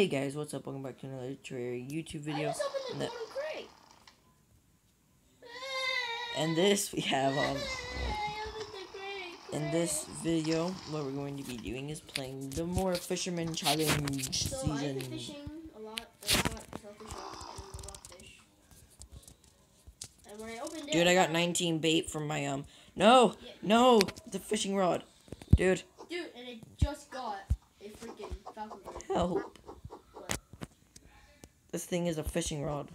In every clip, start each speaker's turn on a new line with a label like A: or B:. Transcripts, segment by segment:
A: Hey guys, what's up? Welcome back to another Terraria YouTube video.
B: opened the
A: and. And this we have um
B: I the crate.
A: in this video what we're going to be doing is playing the more fisherman challenge
B: So I've been
A: season.
B: fishing a lot, a lot, selfish and a lot of fish. And when I
A: Dude, I got 19 bait from my um no
B: Yeah.
A: no the fishing rod. Dude,
B: Dude, and I just got a freaking falcon bird.
A: help. This thing is a fishing rod.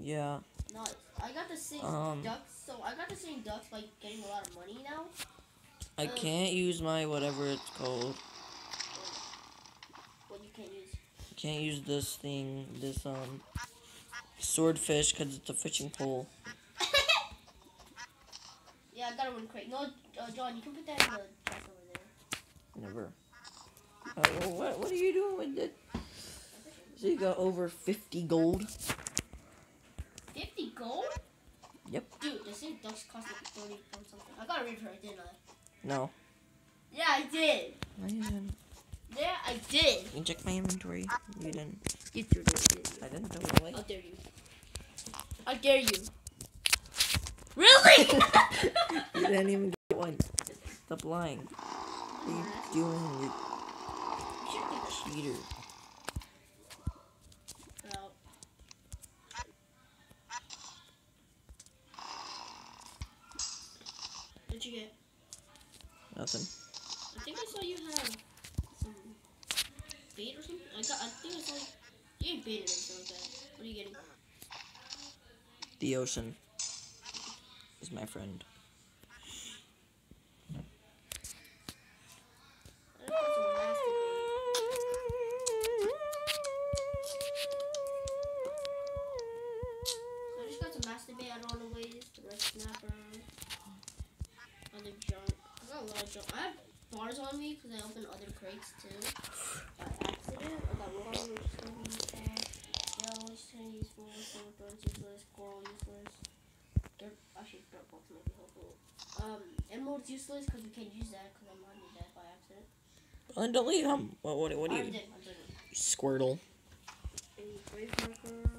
A: Yeah.
B: Nice. I got the same
A: Um,
B: ducks, so I got the same ducks by getting a lot of money now.
A: I
B: Uh.
A: can't use my whatever it's called.
B: What you can't use.
A: Can't use this thing, this um swordfish cuz it's a fishing pole.
B: Yeah, I got a one crate. No, uh, John, you can put that in the.
A: Never. Uh, well, what, what are you doing with it? So you got over 50 gold?
B: 50 gold?
A: Yep.
B: Dude, this thing ducks cost like 30 or something. I got a it, didn't I?
A: No.
B: Yeah, I did.
A: I didn't.
B: Yeah, I did.
A: You can check my inventory. You didn't.
B: You threw it.
A: I didn't throw it away.
B: How dare you? How dare you? Really?
A: You didn't even get one. Stop lying. What are you doing, you cheater?
B: What'd you get?
A: Nothing.
B: I think I saw you have some bait or something. I got. I think I saw you. You ain't baited or something like that. What are you getting?
A: The ocean is my friend.
B: Emerald's useless because we can't use that because I'm on that by accident.
A: Well, then delete him. What, what, what do
B: I
A: you?
B: did. I did it.
A: Squirtle.
B: A grave marker.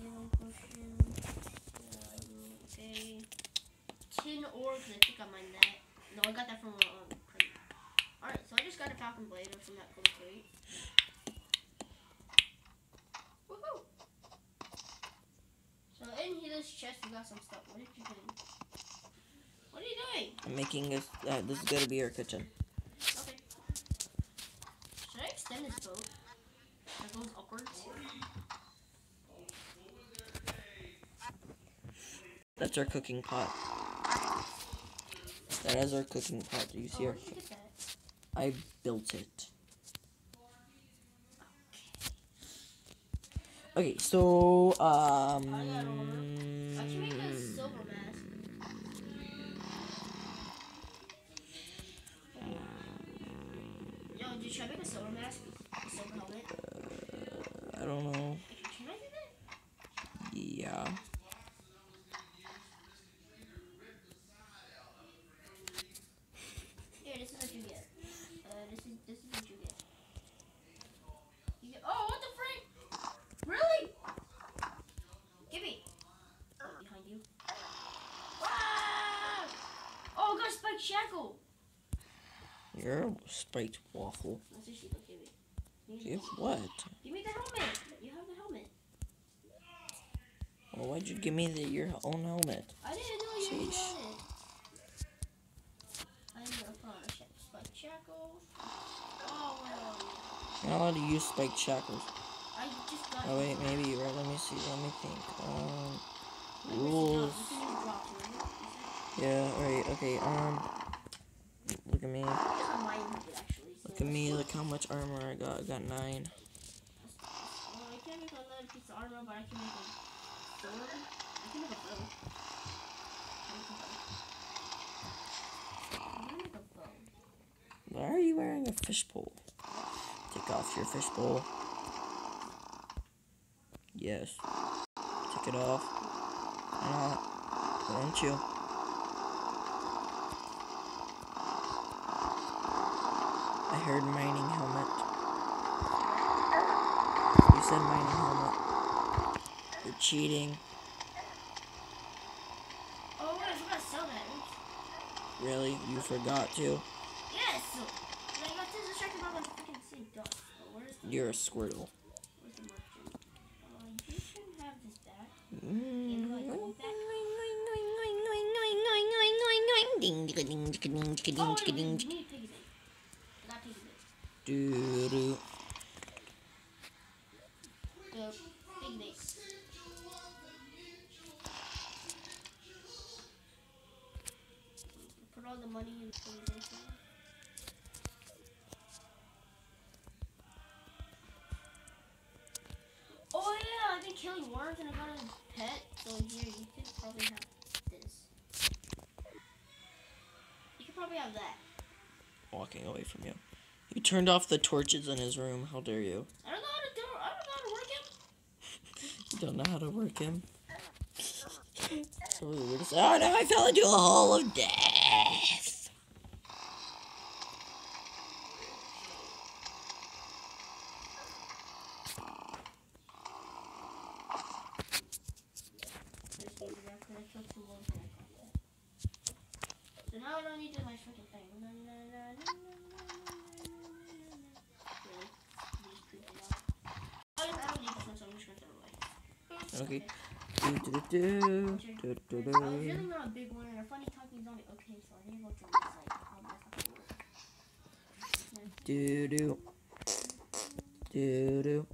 B: Healing potion. Um, okay. Tin ore, because I think I mined that. No, I got that from um, crate. Alright, so I just got a falcon blade from that cool crate. Woohoo! So in here, this chest, we got some stuff. What did you do? What are you doing?
A: I'm making this. Uh, this is gonna be our kitchen.
B: Okay. Should I extend this boat? That goes upwards?
A: That's our cooking pot. That is our cooking pot. Do you
B: Oh,
A: see
B: where
A: our?
B: you?
A: I built it. Okay, so um.
B: Yo, dude, should I make a silver mask? A silver helmet?
A: I don't know.
B: Can I do that?
A: Yeah.
B: Here, this is what you get. Uh, this is this is what you get. You get. Oh, what the frick? Really? Give me. Oh, behind you. Ah! Oh, I got a spiked shackle.
A: You're a spiked waffle.
B: Let's just see. Look, give
A: what?
B: Give me the helmet. You have the helmet.
A: Well, why'd you give me the, your own helmet?
B: I didn't know you
A: Sheesh.
B: had it. I'm gonna put on a sh- spiked shackle. Oh well.
A: You're not allowed to use spiked shackles.
B: I just got.
A: Oh wait, maybe you're right. Let me see. Let me think. Um, rules.
B: right?
A: Yeah. Alright. Okay. Um. Look at me.
B: It's a mine hood, actually. So
A: Look at me. Look how much armor I got. I got nine.
B: Well, I can't make another piece of armor, but I can make a sword. I can make a bow. I can bow. I'm gonna make a bow.
A: Why are you wearing a fishbowl? Take off your fishbowl. Yes. Take it off. Why not? Why don't you? I heard mining helmet. You said mining helmet. You're cheating.
B: Oh, I forgot to sell that.
A: Really? You forgot to?
B: Yes! I got distracted by my freaking sink dust. Oh, where's the,
A: You're a Squirtle.
B: where's the merchant? Uh, you can have this back. And like, hold back.
A: Ding, ding, ding, ding, ding, ding,
B: Oh,
A: ding,
B: the money piggy bank. Oh yeah, I've been killing worms and I got a pet. So here, you could probably have this. You could probably have that.
A: Walking away from you. You turned off the torches in his room. How dare you?
B: I don't know how to do. I don't know how to work him.
A: You don't know how to work him. So we're just, oh no, I fell into a hole of death.
B: So now I don't need to do my freaking thing. Oh, so I'm just gonna throw it.
A: Okay. Do, do, do, do, do, do,
B: I was really not a big one, and a funny talking zombie. Okay, so I need to go to this, like, how that's not gonna work.
A: Do, do. Do, do.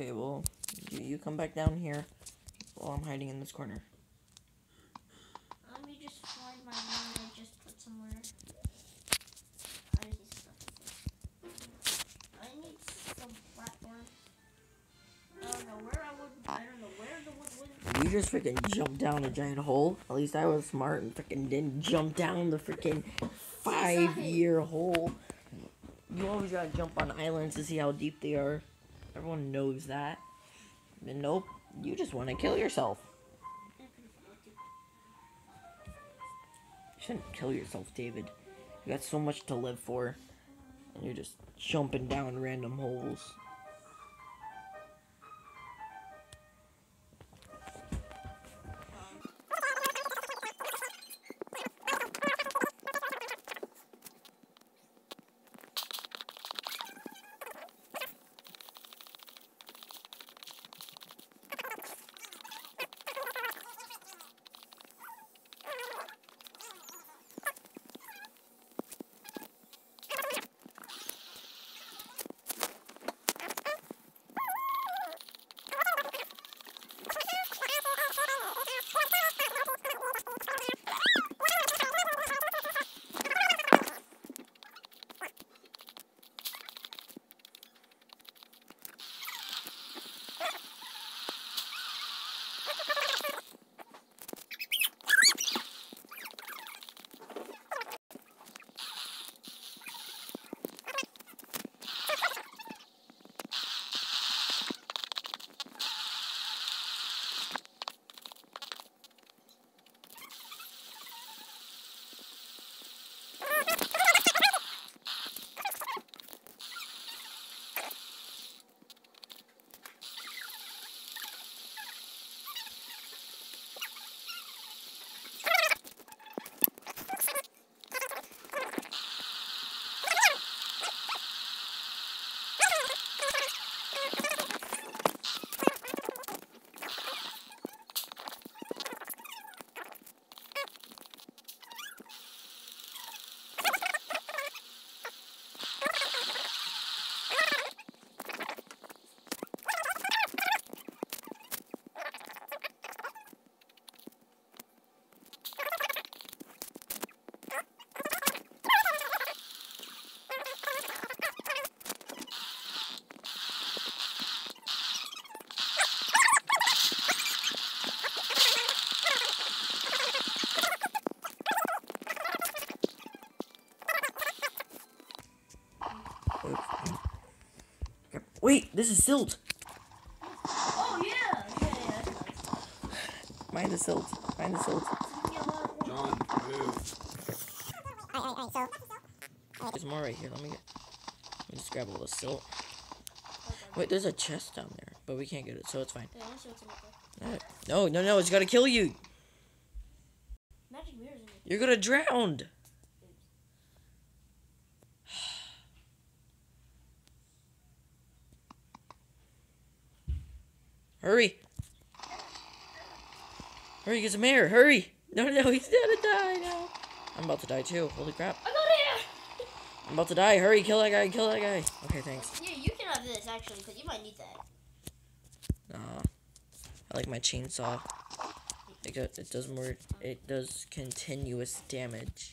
A: Okay, well, you, you come back down here while I'm hiding in this corner.
B: Let me just find my I just put somewhere. I need stuff. I need some platform. I don't know where I would. I don't know where the wood.
A: You just freaking jumped down a giant hole. At least I was smart and freaking didn't jump down the freaking five year hole. You always gotta jump on islands to see how deep they are. Everyone knows that. Nope, you just wanna kill yourself. You shouldn't kill yourself, David. You got so much to live for. And you're just jumping down random holes. Wait, this is silt.
B: Oh yeah. Yeah, yeah, nice.
A: Mind the silt. Mind the silt.
B: You get a lot of
C: John, move.
D: Alright, alright, alright, so.
A: There's more right here. Let me get. Let me just grab all the silt. Wait, there's a chest down there, but we can't get it, so it's fine.
B: Yeah, I want to see what's in it. though.
A: No, no, no, it's gotta kill you.
B: Magic mirrors.
A: You're gonna drown. Hurry. Hurry, get some air. Hurry. No, no, he's gonna die now. I'm about to die too. Holy crap.
B: I got it.
A: I'm about to die. Hurry, kill that guy. Kill that guy. Okay, thanks.
B: Yeah, you can have this actually, because you might need that.
A: Nah. I like my chainsaw. It, it does more. It does continuous damage.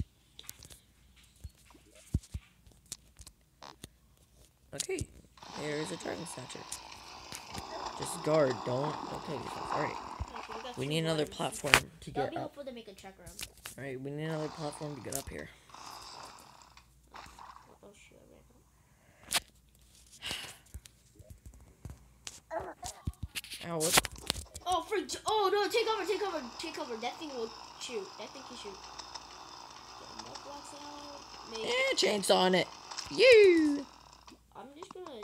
A: Okay, there's a dragon snatcher. Just guard. Don't don't kill yourself. All right.
B: Okay, got
A: We need another
B: ones.
A: platform to
B: That'll
A: get up.
B: helpful to make a check around.
A: All right, we need another platform to get up here.
B: Oh shit, I ran.
A: Ow! What?
B: Oh, for oh no! Take cover! Take cover! Take cover! That thing will shoot. That thing can shoot. Get more out. Make,
A: Eh, chainsaw on it. You.
B: I'm just gonna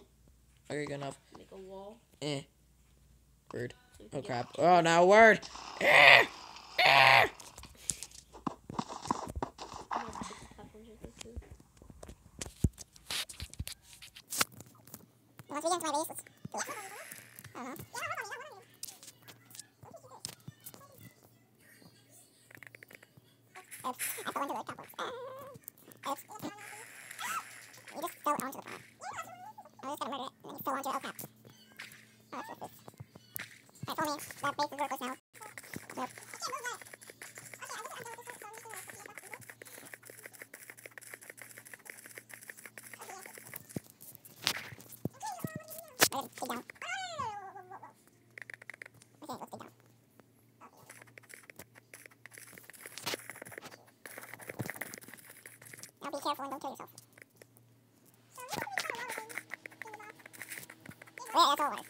A: Okay, good enough.
B: make a wall.
A: Eh. Word.
B: So we can
A: Oh
B: get-
A: crap. Oh no, word.
B: I'm gonna put the platforms right there, too.
D: Once we get into my base, let's do it. I don't know. Oops, I fell into the cobwebs. Ah. Oops. You just fell onto the pond. I was just gonna murder it, and then you fell onto it. Oh crap. Oh, that's just this. Alright, follow me. That base is worthless now. Nope. Let it dig down. Okay, let's dig down. Now be careful and don't kill yourself. Yeah, that's all it was.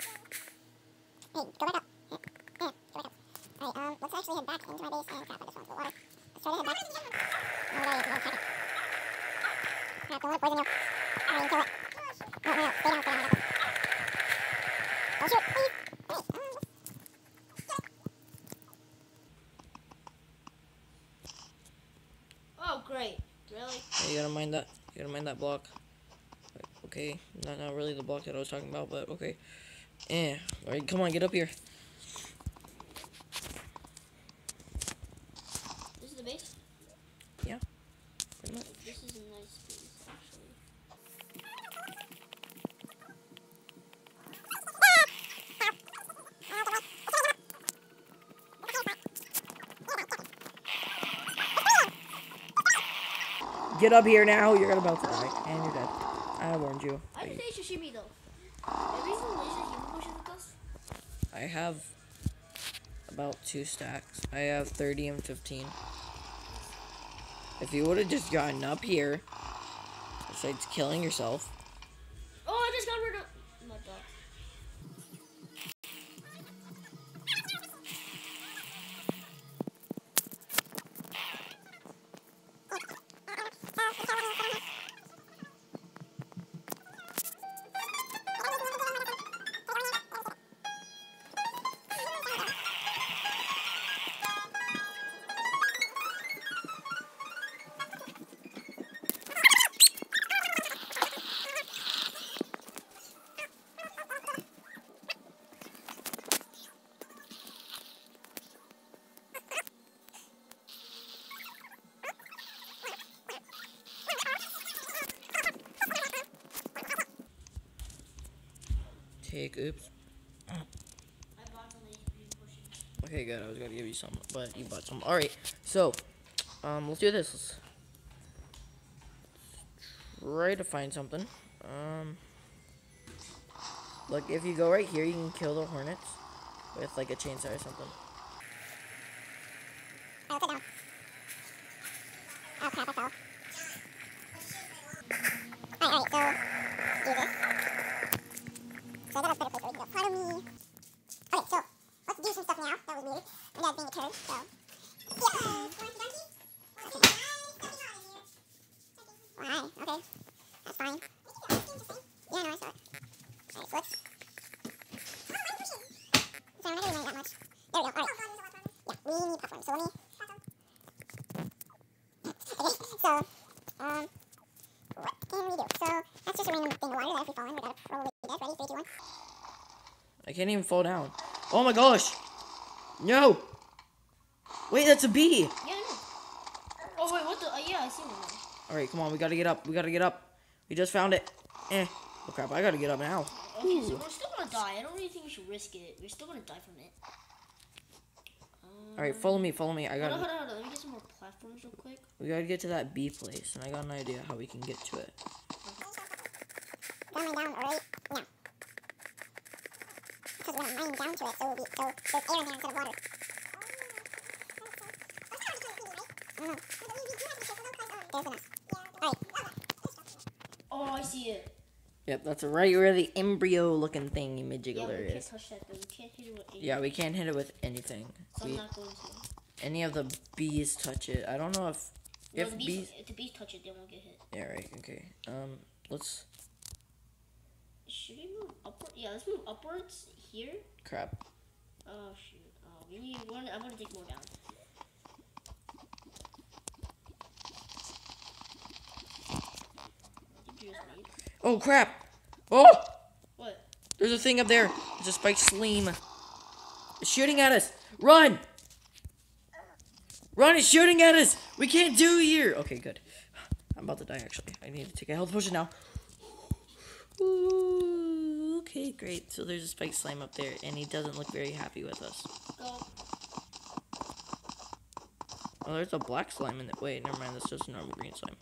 D: Hey, go back up. Yeah, yeah, go back up. Alright, um, let's actually head back into my base and I just went to water. Let's try to head back. There you go, check it. Crap, don't let poison you. I mean, kill it. No, no, no, stay down, stay down, don't shoot, please. Hey, um,
B: Oh great! Really?
A: Hey, you gotta mind that. You gotta mind that block. Okay, not not really the block that I was talking about, but okay. Eh. All right, come on, get up here.
B: This is the base.
A: Pretty much.
B: This is a nice base, actually.
A: Get up here now. You're about to die, and you're dead. I warned you.
B: I didn't say sashimi though. Have you seen laser human bushes with us?
A: I have about two stacks. I have 30 and 15. If you would have just gotten up here, besides killing yourself, take. Oops. Okay, good. I was gonna give you some, but you bought some. All right. So, um, let's do this. Let's try to find something. Um, look, if you go right here, you can kill the hornets with like a chainsaw or something.
D: Alright, let's sit down. Oh crap, I fell. Alright, alright, so, do this. That's fine. Yeah, no, I saw it. Alright, so let's. So I'm not really that much. There we go. Alright. Yeah, we need platforms. So let me. okay, so, um, what can we do? So that's just a random thing of water that if we fall in, we're gonna probably be dead. Ready? Three, two, one.
A: I can't even fall down. Oh my gosh! No! Wait, that's a bee!
B: Yeah, I. Oh wait, what the? Uh, yeah, I see one. now.
A: Alright, come on, we gotta get up. We gotta get up. We just found it. Eh. Oh crap, I gotta get up now.
B: Okay, so we're still gonna die. I don't really think we should risk it. We're still gonna die from it.
A: Alright, follow me, follow me. I
B: Hold on,
A: gotta
B: hold on, hold on. Let me get some more platforms real quick.
A: we gotta get to that B place, and I got an idea how we can get to it.
D: Going down right now. Because when I'm mining down to it, so, we, so there's air in here instead of water. I don't know. There's enough. Alright.
B: Oh, I see it.
A: Yep, that's right where the embryo looking thingy
B: Yeah,
A: midgigler
B: we can't
A: is.
B: touch that. We can't hit it with anything.
A: Yeah, we can't hit it with anything.
B: I'm
A: We,
B: not going to.
A: any of the bees touch it. I don't know if
B: No,
A: if
B: the bees,
A: bees.
B: if the bees touch it, they won't get hit.
A: Yeah, right. Okay. Um, let's
B: Should we move upward? Yeah, let's move upwards here.
A: crap.
B: Oh shoot. Oh, we need one. I'm gonna dig more down. I think you just made-
A: Oh crap! Oh,
B: What?
A: there's a thing up there. It's a spiked slime. It's shooting at us. Run! Run! It's shooting at us. We can't do here. Okay, good. I'm about to die. Actually, I need to take a health potion now. Ooh, okay, great. So there's a spiked slime up there, and he doesn't look very happy with us. Oh, there's a black slime in the. Wait, never mind. That's just a normal green slime.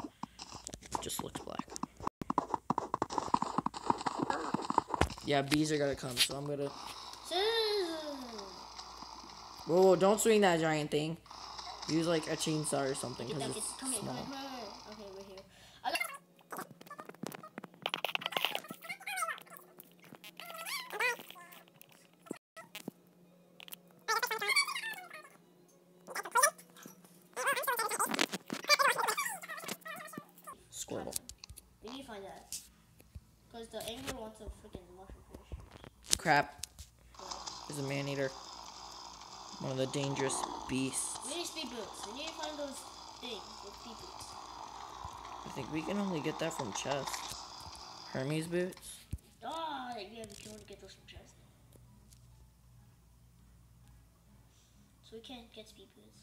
A: It just looks black. Yeah, bees are gonna come, so I'm gonna. Whoa, whoa, don't swing that giant thing. Use like a chainsaw or something, because it's
B: come here. Come
A: small.
B: here. Come here. Okay, we're here.
A: Squirtle.
B: We need to find that. Cause the angler wants a freaking mushroom fish.
A: Crap. There's a man eater. One of the dangerous beasts.
B: We need speed boots. We need to find those things with speed boots.
A: I think we can only get that from chest. Hermes boots.
B: Ah, yeah, we can only get those from chest. So we can't get speed boots.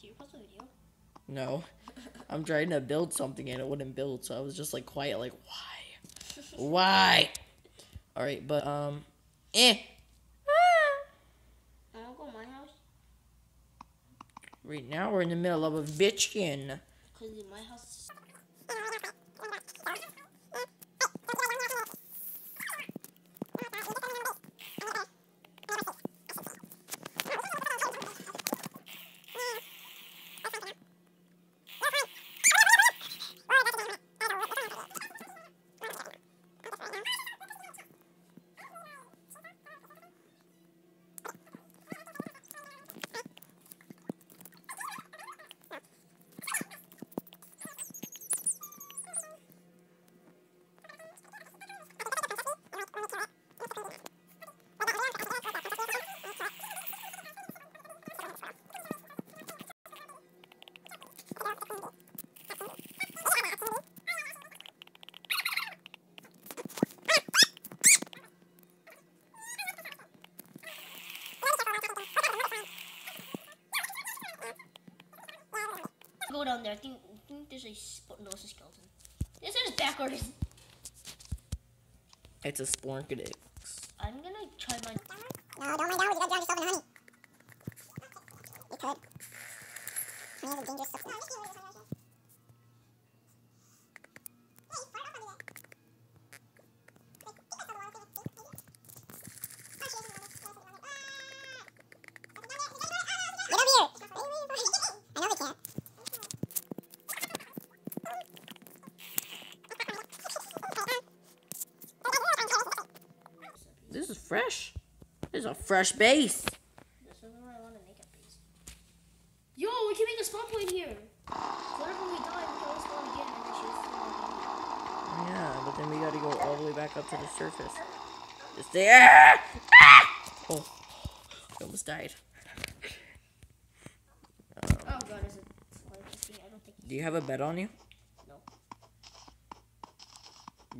B: Did you pause the video?
A: No. I'm trying to build something and it wouldn't build, so I was just like quiet, like, why? Why? Alright, but, um, eh.
B: I wanna go to my house.
A: Right now we're in the middle of a bitchkin.
B: Cause in my house. Go down there. I think, I think there's a sp- no, it's a skeleton. This is backwards.
A: It's a Spornkadix.
B: I'm gonna try my.
D: No, don't mind that. You gotta drown yourself in honey. You could. Honey is a dangerous substance. Get over here! I know they can't.
A: This is fresh. This is a fresh base.
B: This is where I want to make a base. Yo, we can make a spawn point here. So whenever we die, we can always spawn again and then she'll spawn again.
A: Yeah, but then we gotta go all the way back up to the surface. Just there. Ah! Oh, I almost died.
B: Oh god, is it like? I don't think.
A: Do you have a bed on you?
B: No.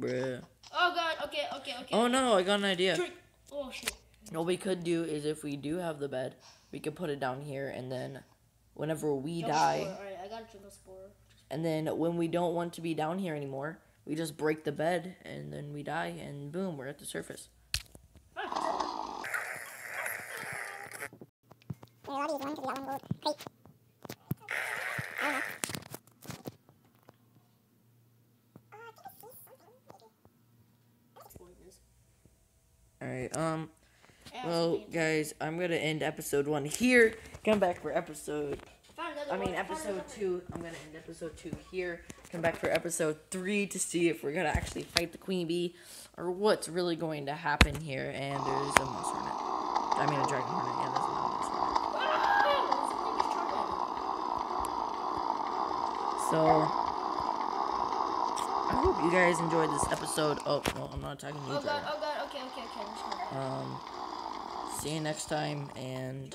A: Bruh.
B: Oh god, okay, okay, okay.
A: Oh no, I got an idea.
B: Drink. Oh shit.
A: What we could do is if we do have the bed, we could put it down here and then whenever we
B: Jungle
A: die,
B: spore. Alright, I got jungle spore.
A: and then when we don't want to be down here anymore, we just break the bed and then we die and boom, we're at the surface.
B: Ah,
D: Yeah, a lot of these ones, 'cause that one goes great. I don't know.
B: spoilers.
A: Alright, um,
B: Yeah,
A: well, guys, I'm gonna end episode one here. Come back for episode. I mean, episode two. I'm gonna end episode two here. Come back for episode three to see if we're gonna actually fight the queen bee or what's really going to happen here. And there's a moss hornet. I mean, a dragon hornet. Yeah, there's a moss hornet.
B: one. Ah,
A: So, I hope you guys enjoyed this episode. Oh, no, I'm not talking to you,
B: Oh god, oh god, okay, okay, okay.
A: Um, See you next time, and...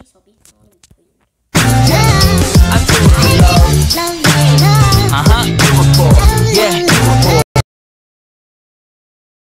B: Uh-huh.